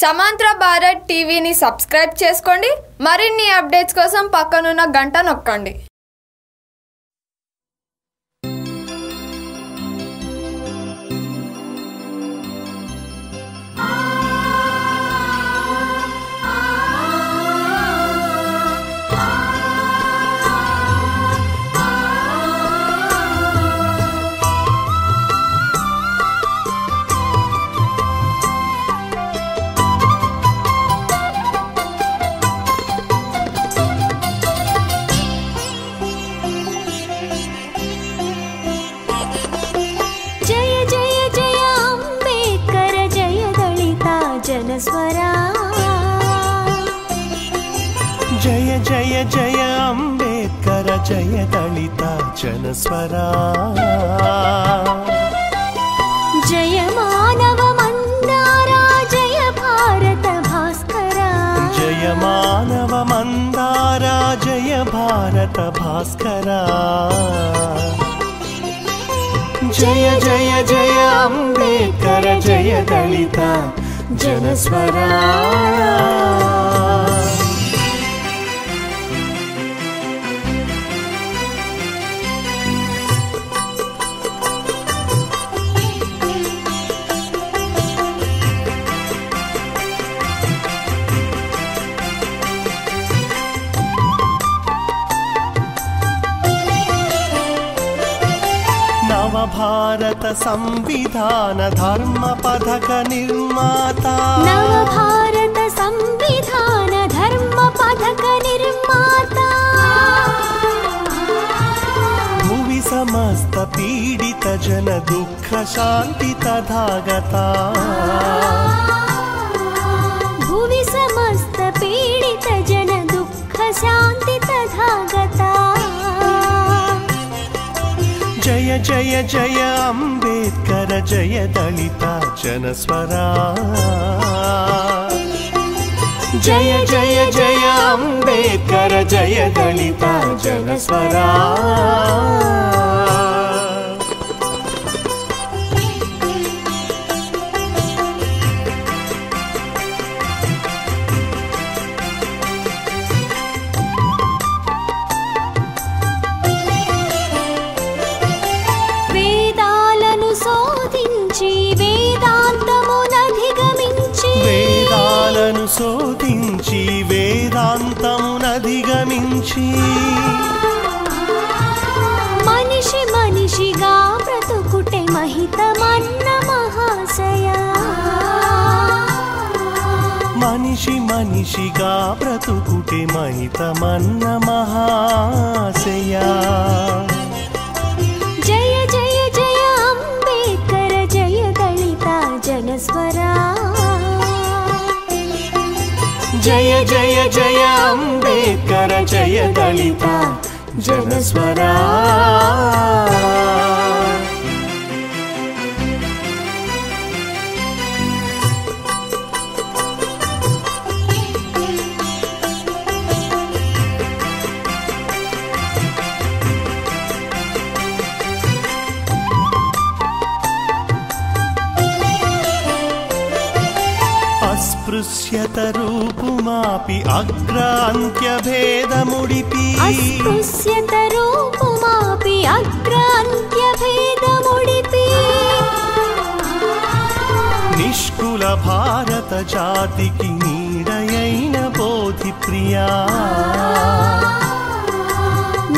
సమాంతర భారత్ టీవీని సబ్స్క్రైబ్ చేసుకోండి. మరిన్ని అప్డేట్స్ కోసం పక్కనున్న గంట నొక్కండి. स्वरा जय मानव मन्दारा जय भारत भास्करा जय मानव मन्दारा जय भारत भास्करा जय जय जय अम्बेकर जय दलिता जनस्वरा भारत संविधान धर्मपथक निर्माता। भुवि समस्त पीडितजन दुःखशापि तथा गता जय जय अम्बेद्कर जय दलिता जनस्वरा। जय जय जय अम्बेद्कर जय दलिता जनस्वरा। మనిషి మనిషిగా బ్రతుకుటే మహితమన్న మహాశయా జయ జయ జయ అంబేద్కర జయ దళిత జనస్వరా జయ జయ జయ అంబేద్కర జయ దళిత జనస్వరా అస్పృశ్యత రూపుమాపి అగ్రాంత్యభేదముడిపి అస్పృశ్యత రూపుమాపి అగ్రాంత్య భేదముడిపి. నిష్కుల భారత జాతికి నీడయైన బోధి ప్రియా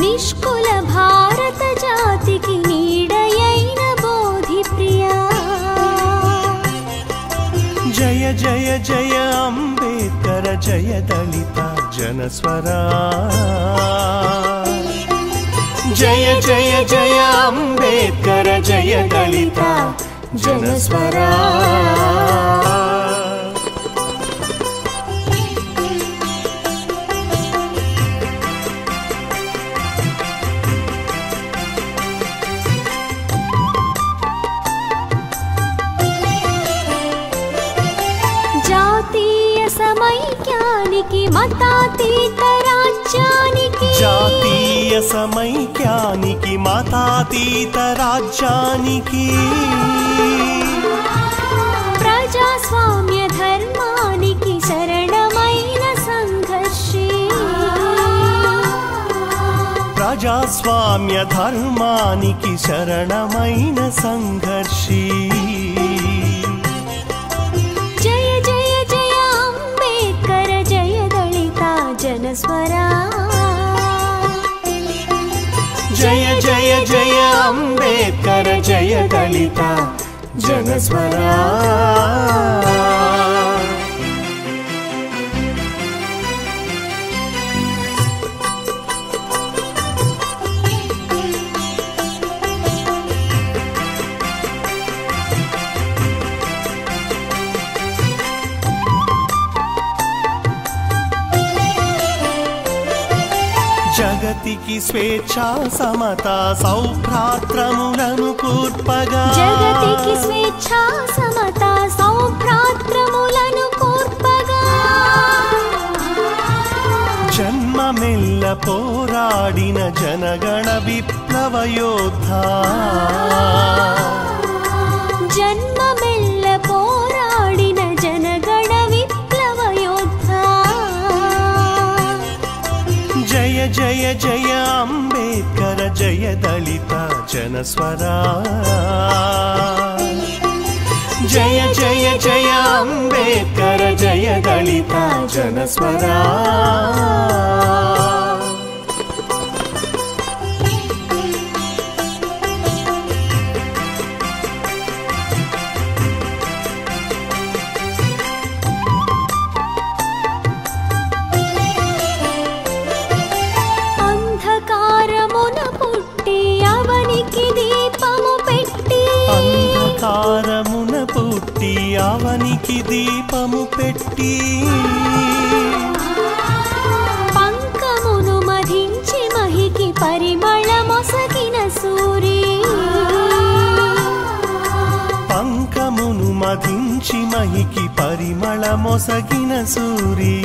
నిష్కుల భారత జాతికి నీడయైన जय जय अम्बेदकर जय दलिता जनस्वरा जय जय जय जया जय दलिता जनस्वरा జాతీయ సమైక్యానికి మతాతీత రాజ్యానికి ప్రజా ప్రజాస్వామ్య ధర్మానికి శరణమైన సంఘర్షి ప్రజాస్వామ్య ధర్మానికి శరణమైన సంఘర్షి स्वरा। जय जय जय अम्बेदकर जय कलिता जनस्वरा జగతికి స్వేచ్ఛ సమత సౌభ్రాత్రములను కూర్పగా. జగతికి స్వేచ్ఛ సమత సౌభ్రాత్రములను కూర్పగా. జన్మమెల్ల పోరాడిన జనగణ విప్లవ యోధ జన్మమెల్ల जय जय जया अम्बेदकर जय दलिता जनस्वरा जय जय जय अम्बेडकर जय दलिता जनस्वरा అవనికి దీపము పెట్టి పంకమును మధించి మహికి పరిమళమొసగిన సూరి. పంకమును మధించి మహికి పరిమళ మొసగిన సూరి.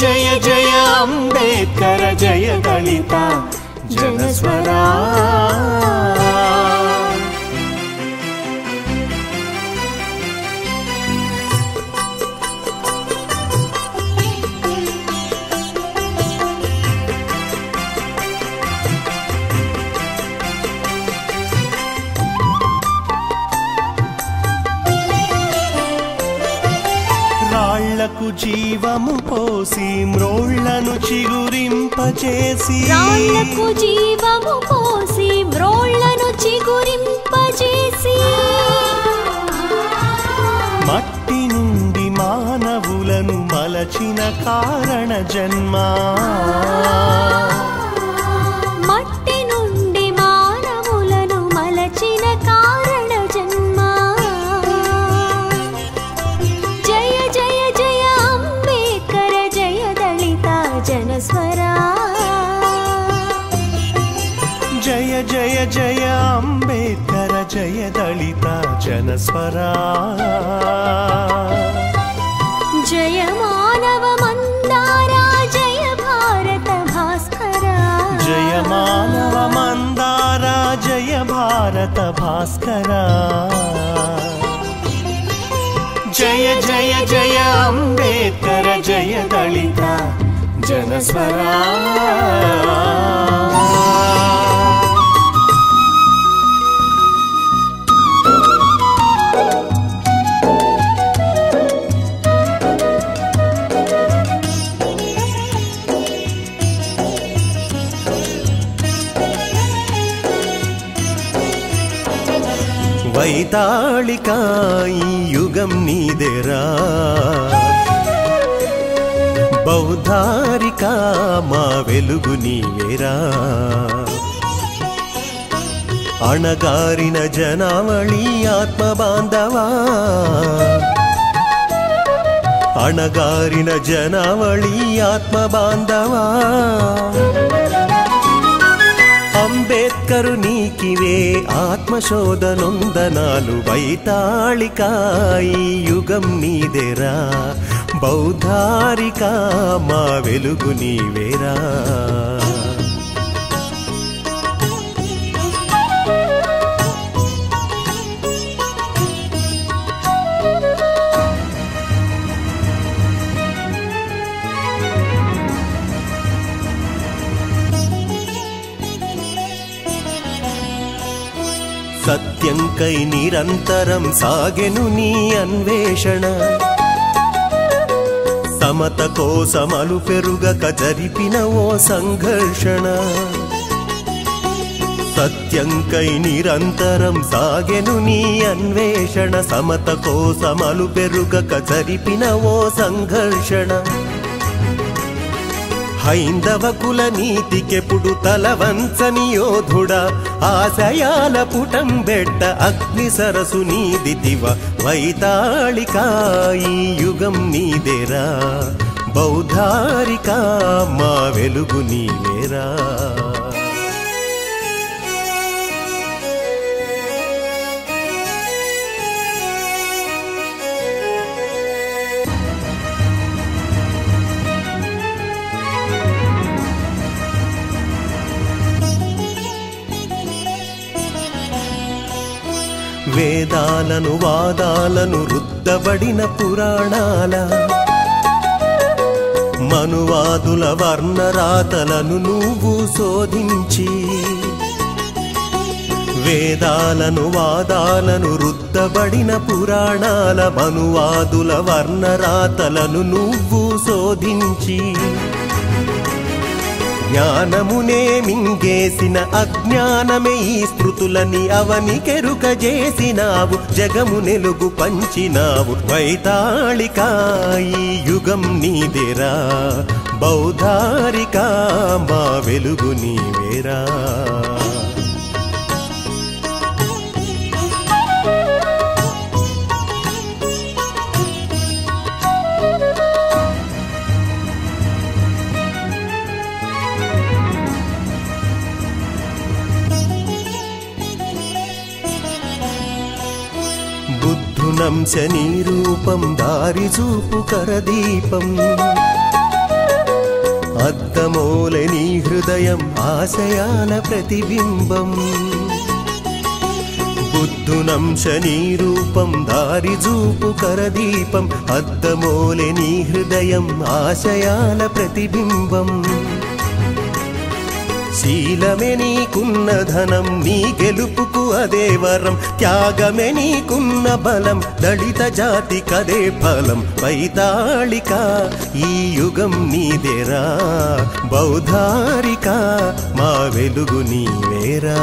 जय जय अम्बेदकर जय ललिता जनस्वरा చిగురింపచేసి రాళ్ళకు జీవము పోసి మ్రోళ్ళను చిగురింపజేసి మట్టి నుండి మానవులను మలచిన కారణ జన్మ. जय दलिता जन स्वरा जय मानव मन्दारय भारत भास्करा। जय मानव मन्दारा जय भारत भास्करा। जय जय जय अम्बेदकर जय दलिता जन దళిత ఈ యుగం నీదెరా. బౌద్ధారిక మా వెలుగు నీవేరా. అణగారిన జనావళి ఆత్మ బాంధవా అణగారిన జనావళి ఆత్మ బాంధవా అంబేద్కరు నీకివే ఆత్మశోధనొందనాలు వైతాళిక ఈ యుగం నీదెరా బౌద్ధారిక మా వెలుగు నీవేరా. సత్యంకై నిరంతరం సాగెను నీ అన్వేషణ. సమత కోసమలు పెరుగక జరిపిన ఓ సంఘర్షణ. సత్యంకై నిరంతరం సాగెను నీ అన్వేషణ. సమత కోసమలు పెరుగక జరిపిన ఓ సంఘర్షణ. హైందవ కుల నీతికెప్పుడు తలవంచని యోధుడా ఆశయాల పుటం బెట్ట అగ్ని సరసు నీదితివ వైతాళిక ఈ యుగం నీదేరా బౌద్ధారిక మా వెలుగు నీవేరా. వేదాలను వాదాలను రుద్దబడిన పురాణాల. మనువాదుల వర్ణరాతలను నువ్వు శోధించి వేదాలను వాదాలను రుద్దబడిన పురాణాల మనువాదుల వర్ణరాతలను నువ్వు శోధించి. జ్ఞానమునే మింగేసిన అజ్ఞానమే ఈ స్మృతులని అవనికెరుక చేసినావు జగము నెలుగు పంచినావు. వైతాళిక ఈ యుగం నీదేరా. బౌధారిక మా వెలుగు నీవేరా. బుద్ధునంశ రూపం దారి చూపు కరదీపం అద్దమోలె నీ హృదయం ఆశయాల ప్రతిబింబం. బుద్ధునంశ రూపం దారి చూపు కరదీపం అద్దమోలె నీ హృదయం ఆశయాల ప్రతిబింబం. శీలమే నీకున్న ధనం నీ గెలుపుకు అదే వరం. త్యాగమే నీకున్న బలం దళిత జాతి కదే ఫలం. వైతాళిక ఈ యుగం నీదేరా. బౌధారిక మా వెలుగు నీవేరా.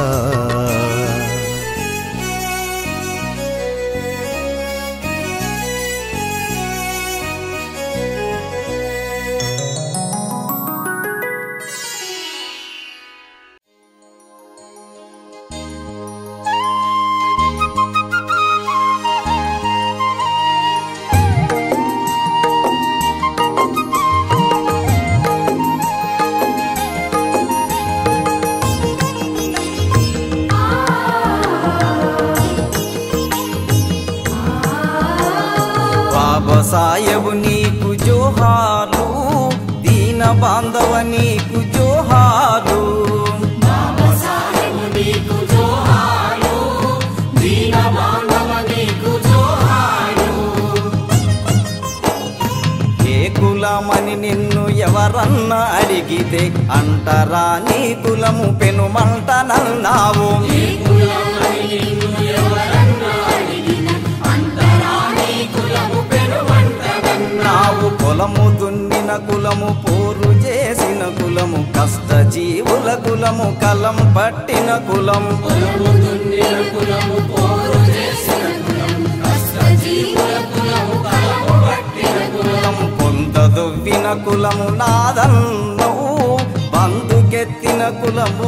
సాయబు నీకు జోహాలు దీన బాంధవ నీకు జోహాలు ఏ కులమని నిన్ను ఎవరన్నా అడిగితే అంటరా నీ కులము పెనుమంటనన్నావు నావు పొలము దున్నిన కులము పోరు చేసిన కులము కష్ట జీవుల కులము కలం పట్టిన కులం. కులం పొందదొవ్విన కులము నాదన్నవు బంధుకెత్తిన కులము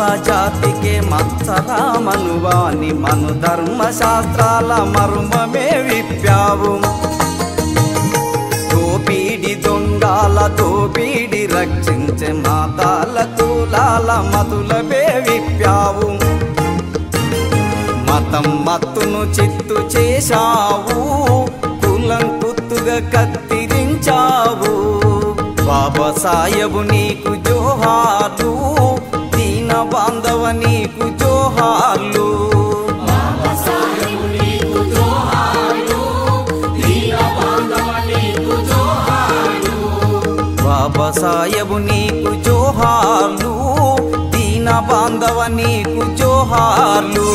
జాతికే మత్సరామనువాని మను ధర్మశాస్త్రాల మర్మమే విప్పావు. దోపిడి దొంగాల దోపిడి రక్షించే మాతాల తూలాల మతులవే విప్పావు. మతం మత్తును చిత్తు చేశావు కులం కుత్తుగా కత్తిరించావు. బాబా సాయబు నీకు జోహార్లు బాంధవ నీకు జోహార్లు బాబా సాయబు నీకు జోహార్లు దీన బాంధవ నీకు జోహార్లు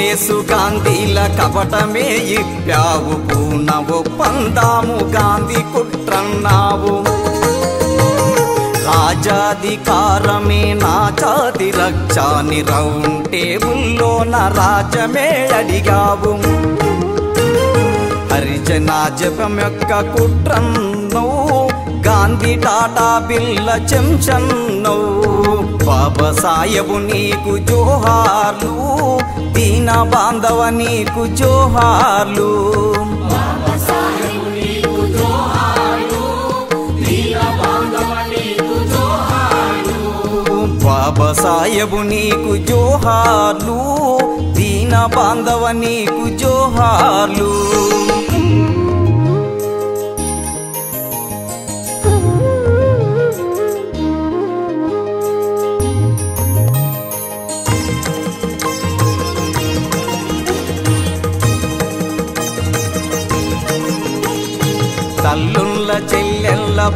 కాంగ్రెసు గాంధీల కపటమే ఇప్పావు. పూనవు పందాము గాంధీ కుట్రన్నావు. రాజాధికారమే నా జాతి రక్షాని రౌండ్ టేబుల్లో నా రాజమే అడిగావు. హరిజనా జపం యొక్క కుట్రన్నో గాంధీ టాటా బిల్ల చెంచన్నో. బాబా సాయబు నీకు జోహార్లు దీన బాంధవ నీకు జోహార్లు. బాబా సాయబు నీకు జోహార్లు దీన బాంధవ నీకు జోహార్లు.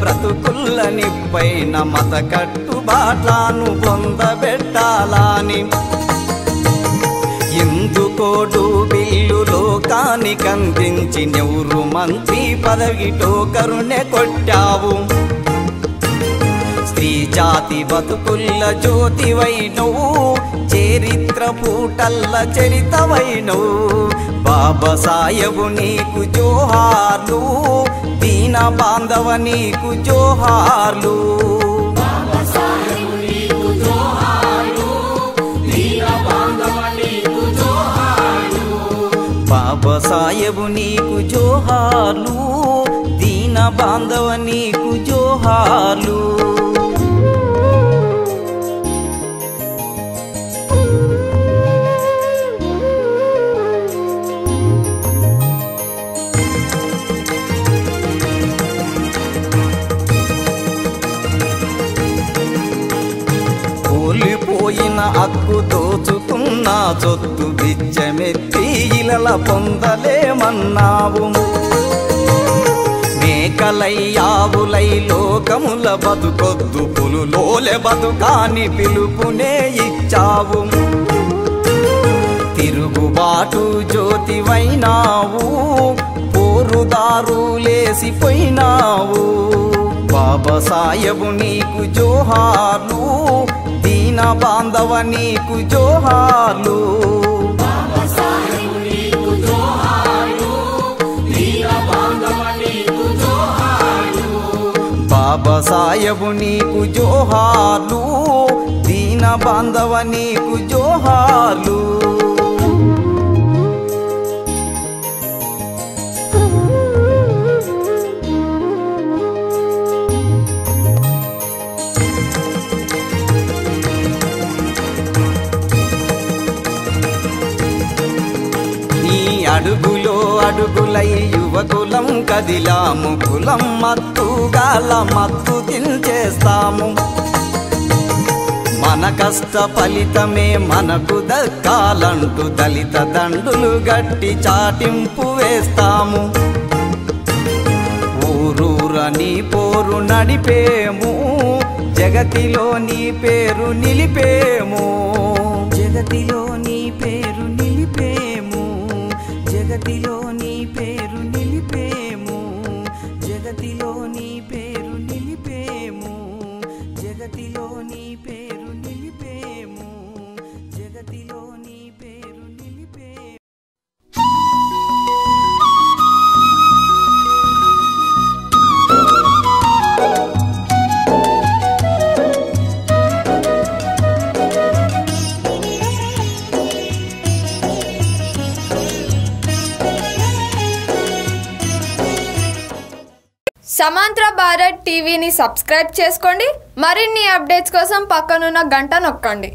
బ్రతుకుల్ల నిప్పైన మత కట్టుబాట్లాను పొందబెట్టాలని. ఎందుకోడు బిల్లు లోకానికి అందించి నెవరు మంత్రి పదవి టోకరునే కొట్టావు. స్త్రీ జాతి బతుకుల్ల జ్యోతివైనవు చరిత్ర పూటల్ల చరితవైనవు. బాబా సాయబు నీకు జోహార్లు దీన బాంధవ నీకు జోహార్లు. బాబా సాయబు నీకు జోహార్లు దీన బాంధవ నీకు జోహార్లు. కోల్పోయిన అక్కు దోచుకున్న చొత్తు బిచ్చమెత్తి ఇలల పొందలేమన్నావు. మేకలై ఆవులై లోకముల బతుకొద్దు పులులోలె బతుకాని పిలుపునే ఇచ్చావు. తిరుగుబాటు జ్యోతివైనావు పోరుదారు లేసిపోయినావు. బాబా సాయబు నీకు జోహార్లు దీన బాంధవ నీకు జోహార్లు. బాబా సాయబు నీకు జోహార్లు. దీన బాంధవ నీకు జోహార్లు. అడుగులో అడుగులై యువకులం కదిలాము. కులం మత్తుగాల మత్తు దించేస్తాము. మన కష్ట ఫలితమే మనకు దక్కాలంటూ దళిత దండులు గట్టి చాటింపు వేస్తాము. ఊరూరని పోరు నడిపేము. జగతిలో నీ పేరు నిలిపేము. జగతిలో టీవీని సబ్స్క్రైబ్ చేసుకోండి. మరిన్ని అప్డేట్స్ కోసం పక్కనున్న గంట నొక్కండి.